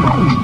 Oh, my God.